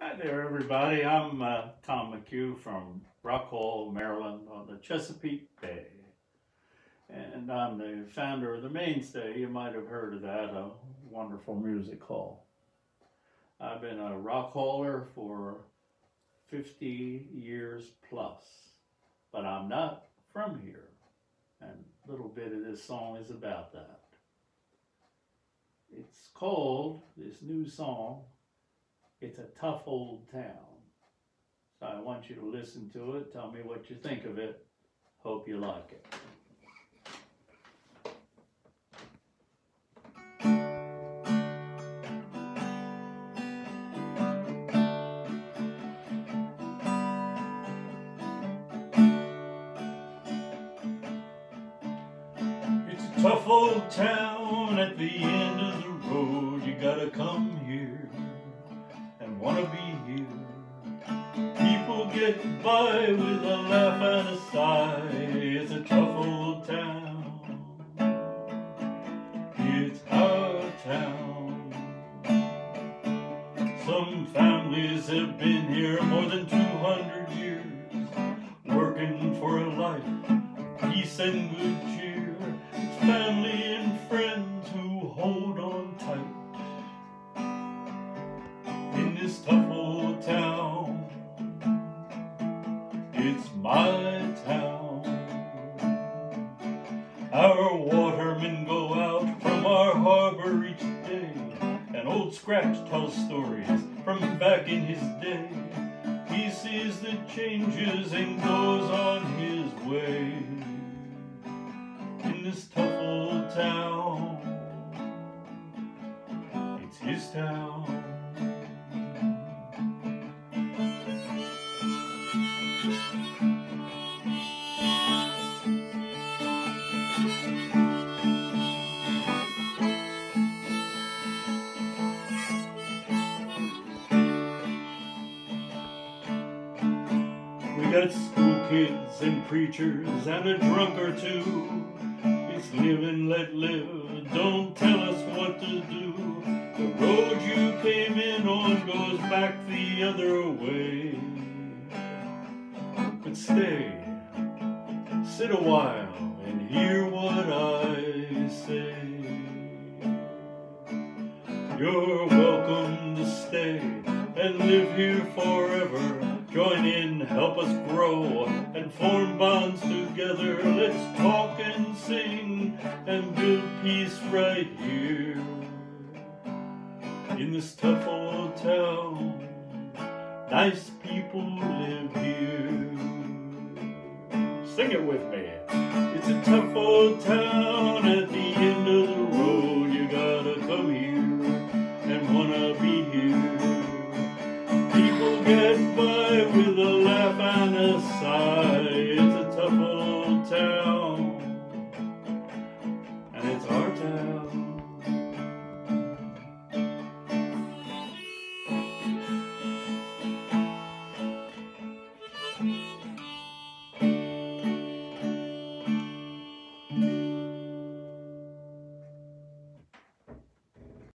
Hi there, everybody. I'm uh, Tom McHugh from Rock Hall, Maryland, on the Chesapeake Bay. And I'm the founder of the Mainstay. You might have heard of that, a wonderful music hall. I've been a Rock Haller for 50 years plus, but I'm not from here. And a little bit of this song is about that. It's called, this new song, It's a Tough Old Town. So I want you to listen to it, tell me what you think of it. Hope you like it. It's a tough old town at the end of the road. You gotta come here wanna be here. People get by with a laugh and a sigh. It's a tough old town. It's our town. Some families have been here more than 200 years, working for a life peace and good cheer. This tough old town. It's my town. Our watermen go out from our harbor each day, and old Scratch tells stories from back in his day. He sees the changes and goes on his way in this tough old town. It's his town. Got school kids and preachers and a drunk or two. It's live and let live, don't tell us what to do. The road you came in on goes back the other way. But stay, sit a while and hear what I say. You're welcome to stay and live here forever. Join in, help us grow and form bonds together. Let's talk and sing and build peace right here in this tough old town. Nice people live here. Sing it with me. It's a tough old town goodbye with a laugh and a sigh.